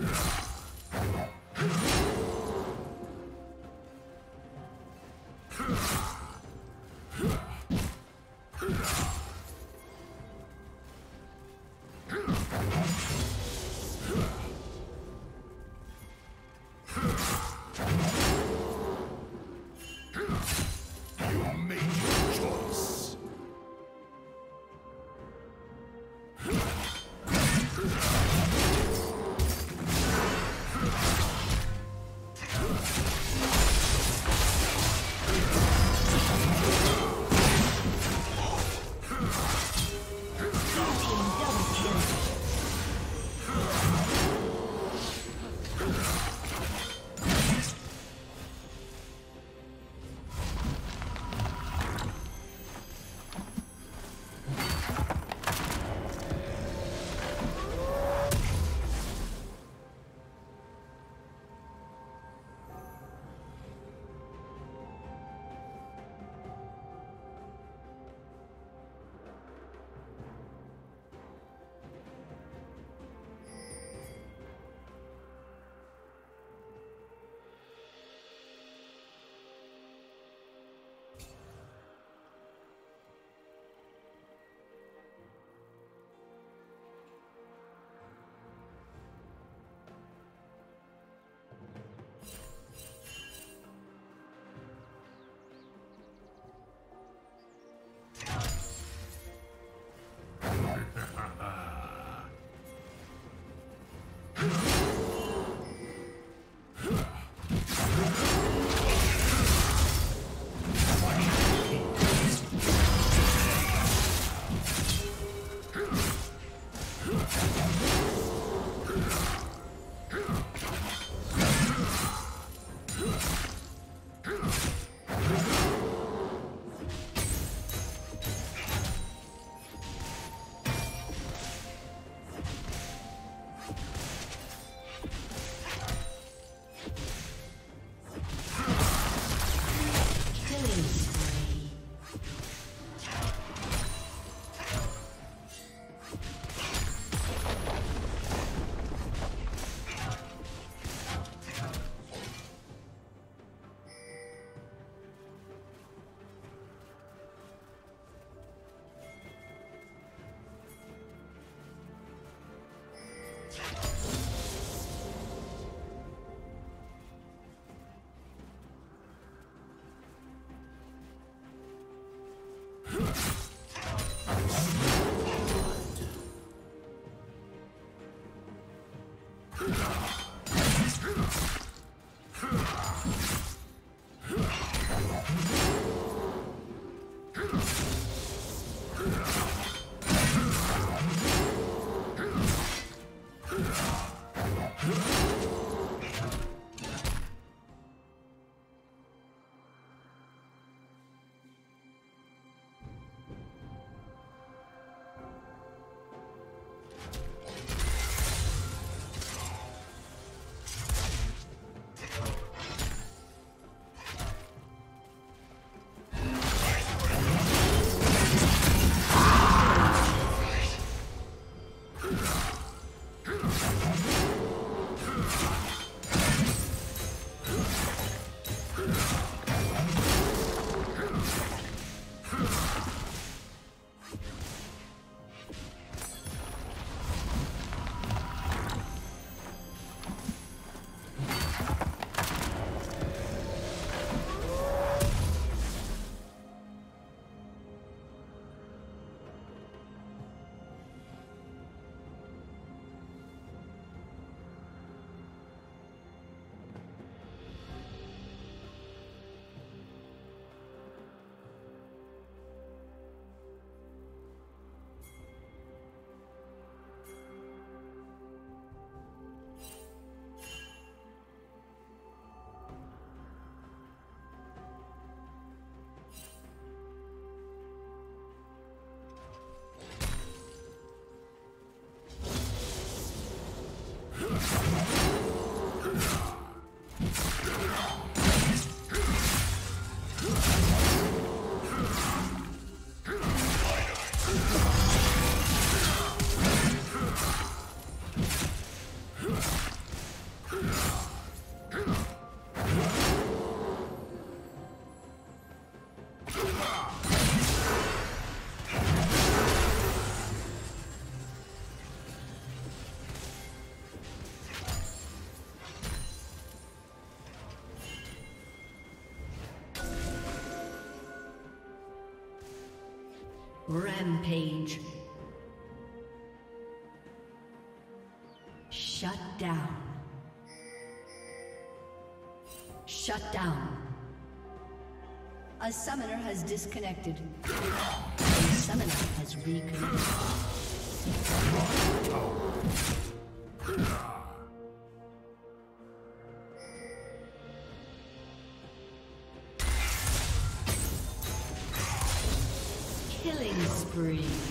Yeah. Rampage. Shut down. Shut down. A summoner has disconnected. A summoner has reconnected. Spree.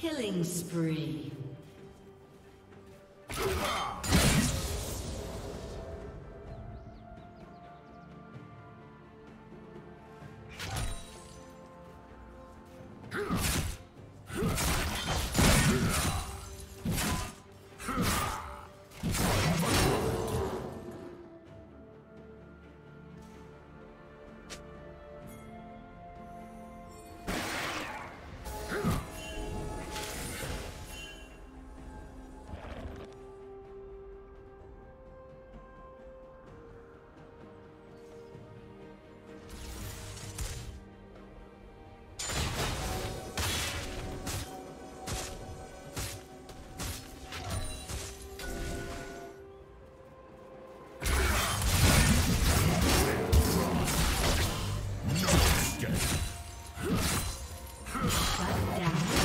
Killing spree. Shut down.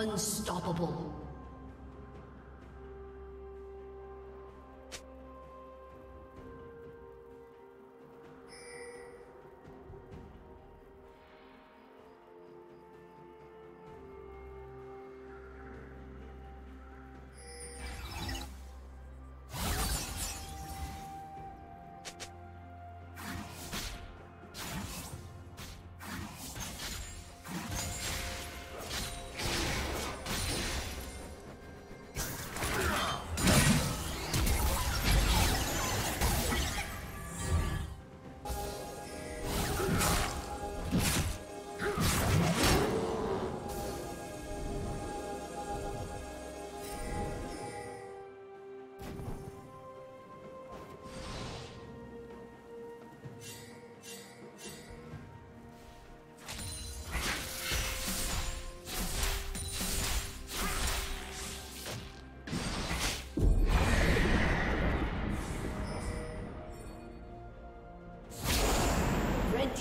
Unstoppable.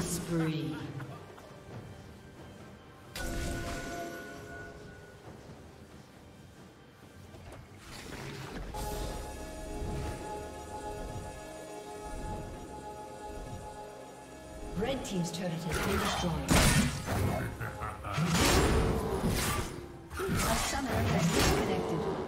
Spree. Red Team's turret has been destroyed. A summoner has disconnected.